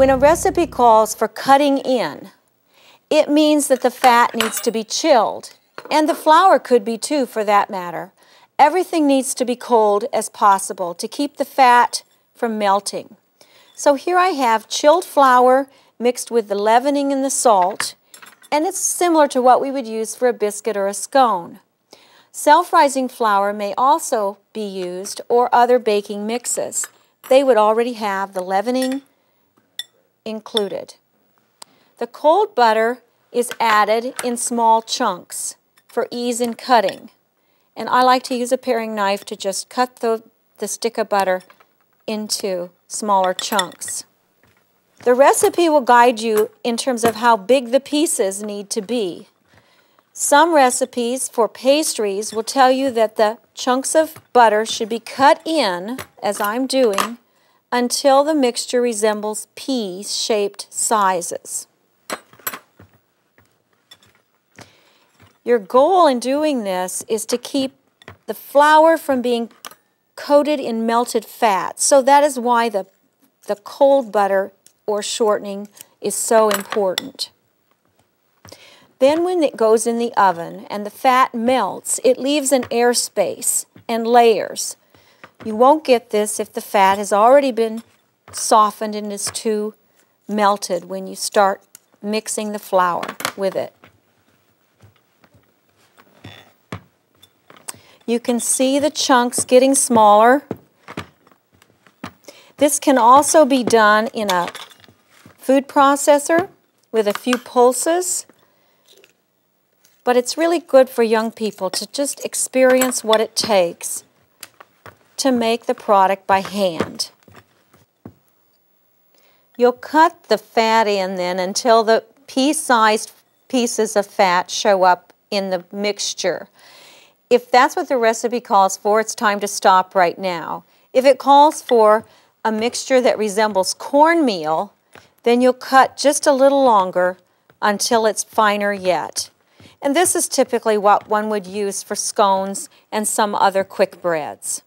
When a recipe calls for cutting in, it means that the fat needs to be chilled, and the flour could be too for that matter. Everything needs to be cold as possible to keep the fat from melting. So here I have chilled flour mixed with the leavening and the salt, and it's similar to what we would use for a biscuit or a scone. Self-rising flour may also be used or other baking mixes. They would already have the leavening included. The cold butter is added in small chunks for ease in cutting. And I like to use a paring knife to just cut the, the stick of butter into smaller chunks. The recipe will guide you in terms of how big the pieces need to be. Some recipes for pastries will tell you that the chunks of butter should be cut in, as I'm doing, until the mixture resembles pea-shaped sizes. Your goal in doing this is to keep the flour from being coated in melted fat. So that is why the, the cold butter or shortening is so important. Then when it goes in the oven and the fat melts, it leaves an air space and layers. You won't get this if the fat has already been softened and is too melted when you start mixing the flour with it. You can see the chunks getting smaller. This can also be done in a food processor with a few pulses. But it's really good for young people to just experience what it takes to make the product by hand. You'll cut the fat in then until the pea-sized pieces of fat show up in the mixture. If that's what the recipe calls for, it's time to stop right now. If it calls for a mixture that resembles cornmeal, then you'll cut just a little longer until it's finer yet. And this is typically what one would use for scones and some other quick breads.